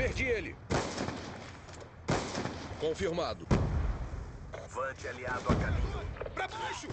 Perdi ele. Confirmado. Vante aliado a caminho. Pra baixo!